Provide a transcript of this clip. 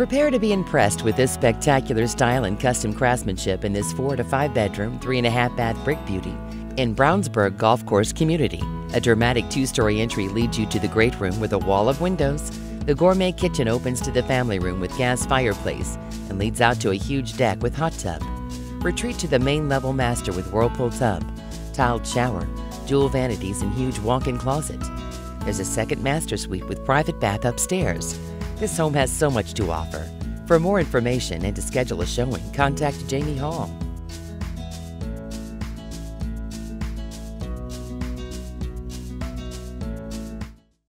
Prepare to be impressed with this spectacular style and custom craftsmanship in this four to five bedroom, three and a half bath brick beauty in Brownsburg Golf Course Community. A dramatic two story entry leads you to the great room with a wall of windows. The gourmet kitchen opens to the family room with gas fireplace and leads out to a huge deck with hot tub. Retreat to the main level master with whirlpool tub, tiled shower, dual vanities, and huge walk in closet. There's a second master suite with private bath upstairs. This home has so much to offer. For more information and to schedule a showing, contact Jamie Hall